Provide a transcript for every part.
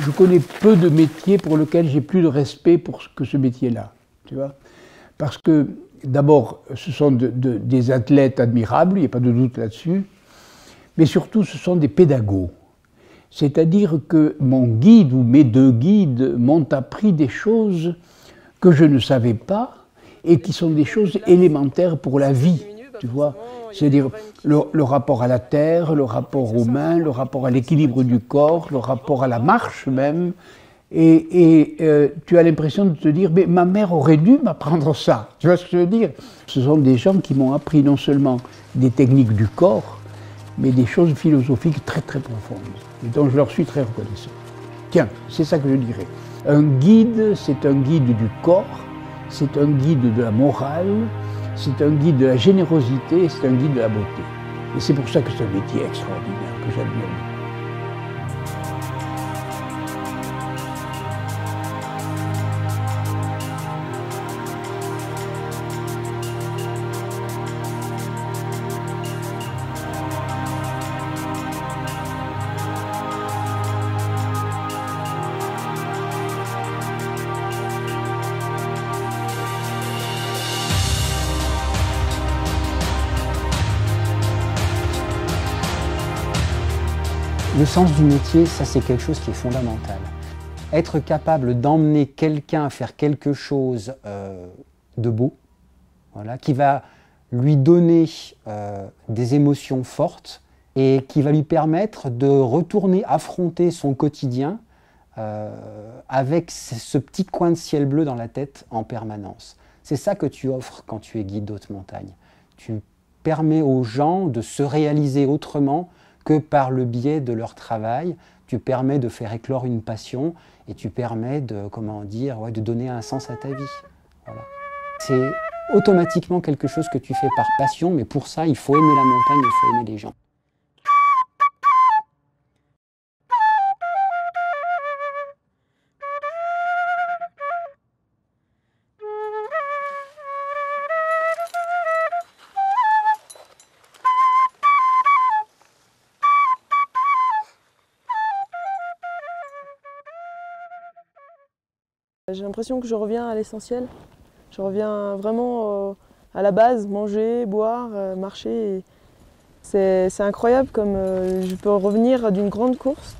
Je connais peu de métiers pour lesquels j'ai plus de respect que ce métier-là, parce que d'abord, ce sont des athlètes admirables, il n'y a pas de doute là-dessus, mais surtout, ce sont des pédagogues. C'est-à-dire que mon guide ou mes deux guides m'ont appris des choses que je ne savais pas et qui sont des choses élémentaires pour la vie, tu vois. C'est-à-dire le, rapport à la terre, le rapport aux mains, le rapport à l'équilibre du corps, le rapport à la marche même. Et, euh, tu as l'impression de te dire, mais ma mère aurait dû m'apprendre ça. Tu vois ce que je veux dire? Ce sont des gens qui m'ont appris non seulement des techniques du corps, mais des choses philosophiques très très profondes, et dont je leur suis très reconnaissant. Tiens, c'est ça que je dirais. Un guide, c'est un guide du corps, c'est un guide de la morale, c'est un guide de la générosité, c'est un guide de la beauté. Et c'est pour ça que c'est un métier extraordinaire que j'admire. Le sens du métier, ça c'est quelque chose qui est fondamental. Être capable d'emmener quelqu'un à faire quelque chose euh, de beau, voilà, qui va lui donner euh, des émotions fortes et qui va lui permettre de retourner affronter son quotidien euh, avec ce petit coin de ciel bleu dans la tête en permanence. C'est ça que tu offres quand tu es guide d'haute montagne. Tu permets aux gens de se réaliser autrement que par le biais de leur travail, tu permets de faire éclore une passion et tu permets de, comment dire, de donner un sens à ta vie. C'est automatiquement quelque chose que tu fais par passion, mais pour ça, il faut aimer la montagne, il faut aimer les gens. J'ai l'impression que je reviens à l'essentiel. Je reviens vraiment euh, à la base, manger, boire, euh, marcher. C'est incroyable comme euh, je peux revenir d'une grande course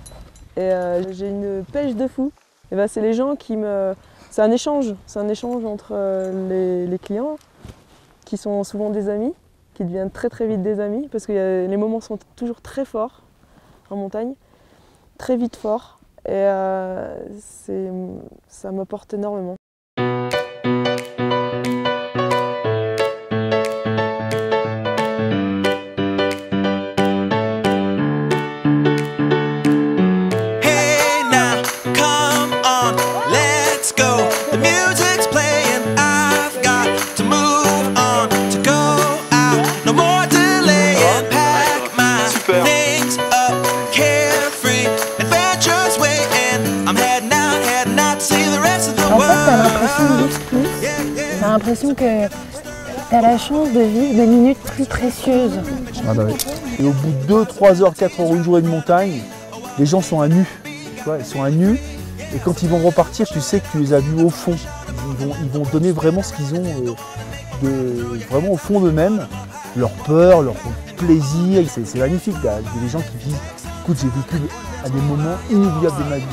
et j'ai une pêche de fou. Et ben, c'est les gens qui me. C'est un échange, c'est un échange entre les, clients qui sont souvent des amis, qui deviennent très très vite des amis parce que les moments sont toujours très forts en montagne, très vite forts. Et euh, ça m'apporte énormément. L'impression que tu as la chance de vivre des minutes plus précieuses. Ah bah Et au bout de 2, 3 heures, 4 heures, une journée de montagne, les gens sont à nu. Tu vois, ils sont à nu. Et quand ils vont repartir, tu sais que tu les as vus au fond. Ils vont, donner vraiment ce qu'ils ont euh, de, vraiment au fond d'eux-mêmes. Leur peur, leur plaisir. C'est magnifique. Il y a des gens qui disent écoute, j'ai vécu à des moments inoubliables de ma vie.